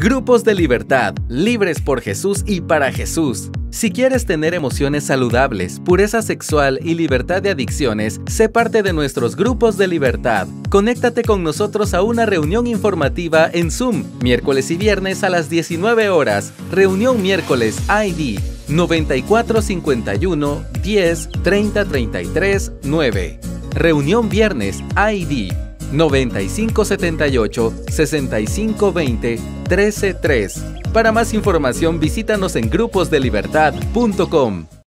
Grupos de libertad, libres por Jesús y para Jesús. Si quieres tener emociones saludables, pureza sexual y libertad de adicciones, sé parte de nuestros grupos de libertad. Conéctate con nosotros a una reunión informativa en Zoom, miércoles y viernes a las 19 horas. Reunión miércoles ID 9451 10 30 33 9. Reunión viernes ID 9578 6520 133. Para más información visítanos en gruposdelibertad.com.